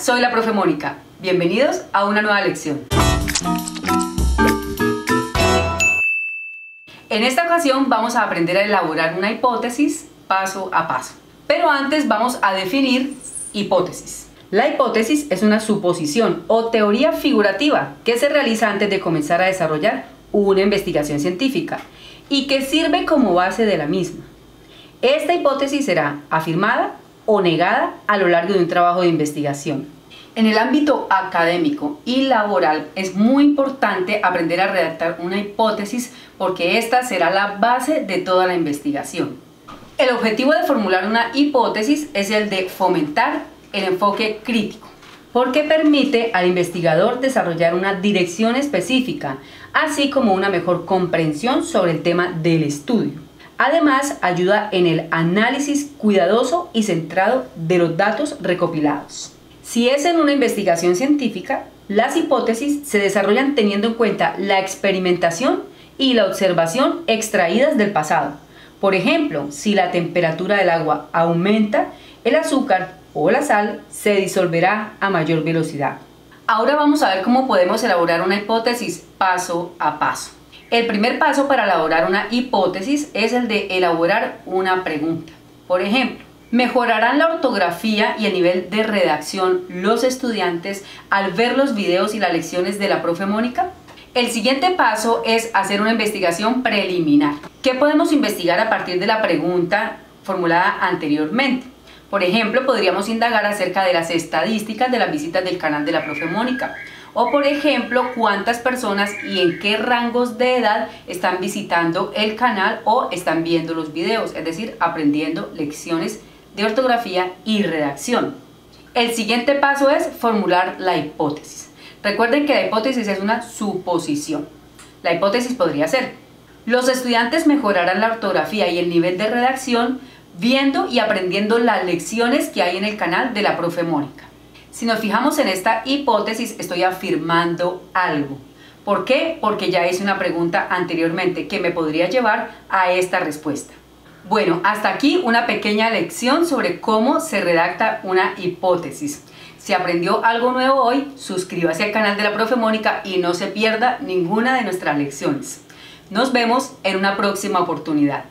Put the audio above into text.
Soy la profe Mónica. Bienvenidos a una nueva lección. En esta ocasión vamos a aprender a elaborar una hipótesis paso a paso. Pero antes vamos a definir hipótesis. La hipótesis es una suposición o teoría figurativa que se realiza antes de comenzar a desarrollar una investigación científica y que sirve como base de la misma. Esta hipótesis será afirmada o negada a lo largo de un trabajo de investigación. En el ámbito académico y laboral es muy importante aprender a redactar una hipótesis porque esta será la base de toda la investigación. El objetivo de formular una hipótesis es el de fomentar el enfoque crítico, porque permite al investigador desarrollar una dirección específica, así como una mejor comprensión sobre el tema del estudio. Además, ayuda en el análisis cuidadoso y centrado de los datos recopilados. Si es en una investigación científica, las hipótesis se desarrollan teniendo en cuenta la experimentación y la observación extraídas del pasado. Por ejemplo, si la temperatura del agua aumenta, el azúcar o la sal se disolverá a mayor velocidad. Ahora vamos a ver cómo podemos elaborar una hipótesis paso a paso. El primer paso para elaborar una hipótesis es el de elaborar una pregunta. Por ejemplo, ¿mejorarán la ortografía y el nivel de redacción los estudiantes al ver los videos y las lecciones de la profe Mónica? El siguiente paso es hacer una investigación preliminar. ¿Qué podemos investigar a partir de la pregunta formulada anteriormente? Por ejemplo, podríamos indagar acerca de las estadísticas de las visitas del canal de la profe Mónica. O por ejemplo, cuántas personas y en qué rangos de edad están visitando el canal o están viendo los videos, es decir, aprendiendo lecciones de ortografía y redacción. El siguiente paso es formular la hipótesis. Recuerden que la hipótesis es una suposición. La hipótesis podría ser, los estudiantes mejorarán la ortografía y el nivel de redacción viendo y aprendiendo las lecciones que hay en el canal de la profe Mónica. Si nos fijamos en esta hipótesis, estoy afirmando algo. ¿Por qué? Porque ya hice una pregunta anteriormente que me podría llevar a esta respuesta. Bueno, hasta aquí una pequeña lección sobre cómo se redacta una hipótesis. Si aprendió algo nuevo hoy, suscríbase al canal de la profe Mónica y no se pierda ninguna de nuestras lecciones. Nos vemos en una próxima oportunidad.